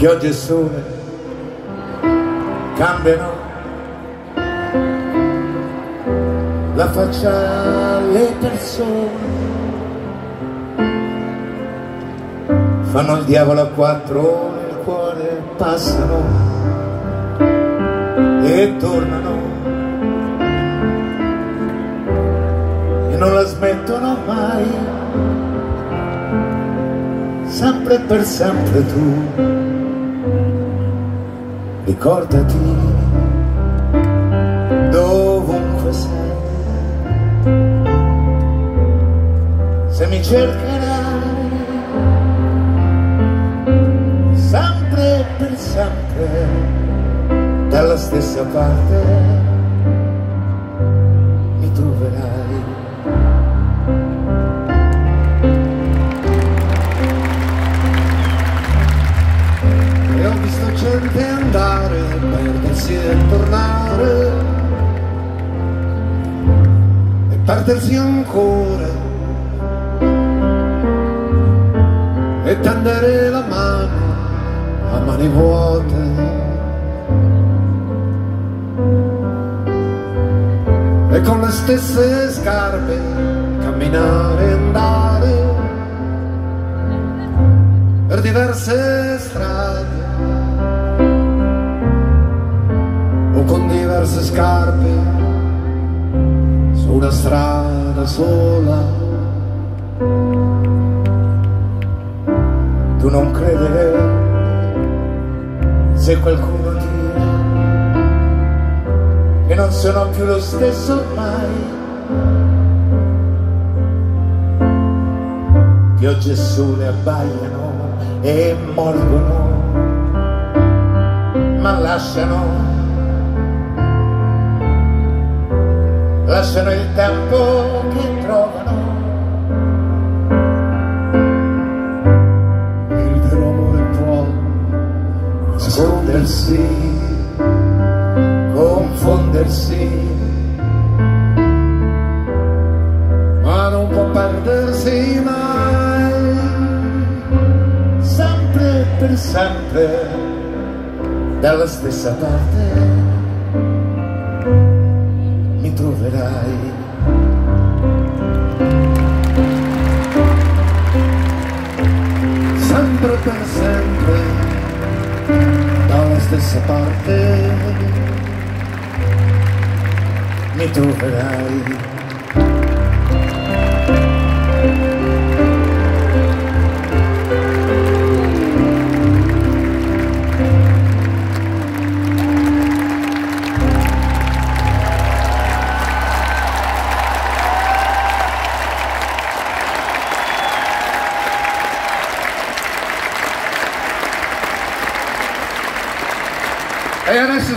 pioggia e sole cambiano la faccia alle persone. Fanno il diavolo a quattro nel cuore passano e tornano. E non la smettono mai sempre per sempre tu ricordati dovunque sei. Se mi cercherai sempre per sempre dalla stessa parte mi troverai visto gente andare perdersi e tornare. E perdersi ancora. E tendere la mano a mani vuote. E con le stesse scarpe camminare e andare per diverse strade con diverse scarpe su una strada sola. Tu non credere se qualcuno dirà che non sono più lo stesso ormai. Pioggia e sole abbaiano e morgono ma lasciano lasciano il tempo che trovano. Il vero amore può nascondersi confondersi ma non può perdersi mai. Sempre per sempre dalla stessa parte mi troverai. Sempre per sempre dalla stessa parte mi troverai E adesso